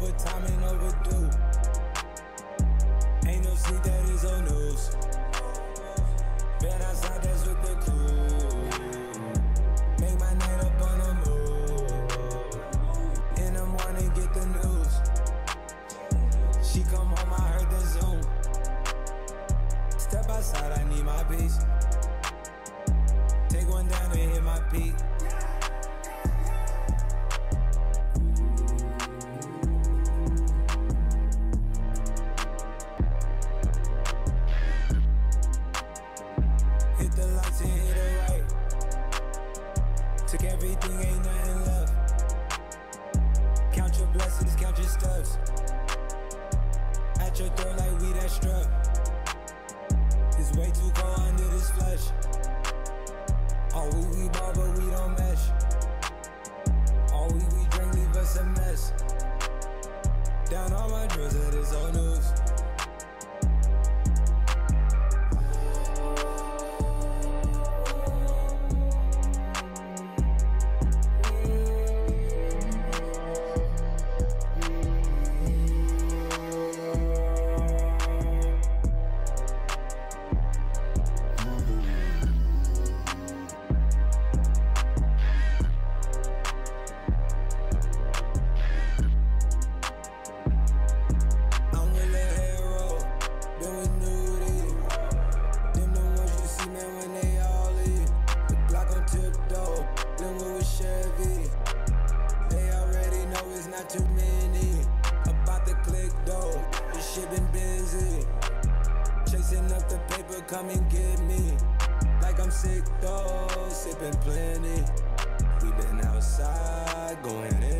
Overtime and overdue. Ain't no sleep, that is old news. Bed outside, that's with the crew. Make my night up on the move. In the morning, get the news. She come home, I heard the Zoom. Step outside, I need my peace. Take one down and hit my peak. Hit the lights and hit it right. Took everything, ain't nothing left. Count your blessings, count your stuffs. At your throat like we that struck. It's way too cold under this flesh. All we we ball, but we don't mesh. All we we drink leave us a mess. Down all my shit been busy. Chasing up the paper, come and get me. Like I'm sick though, sipping plenty. We been outside, going in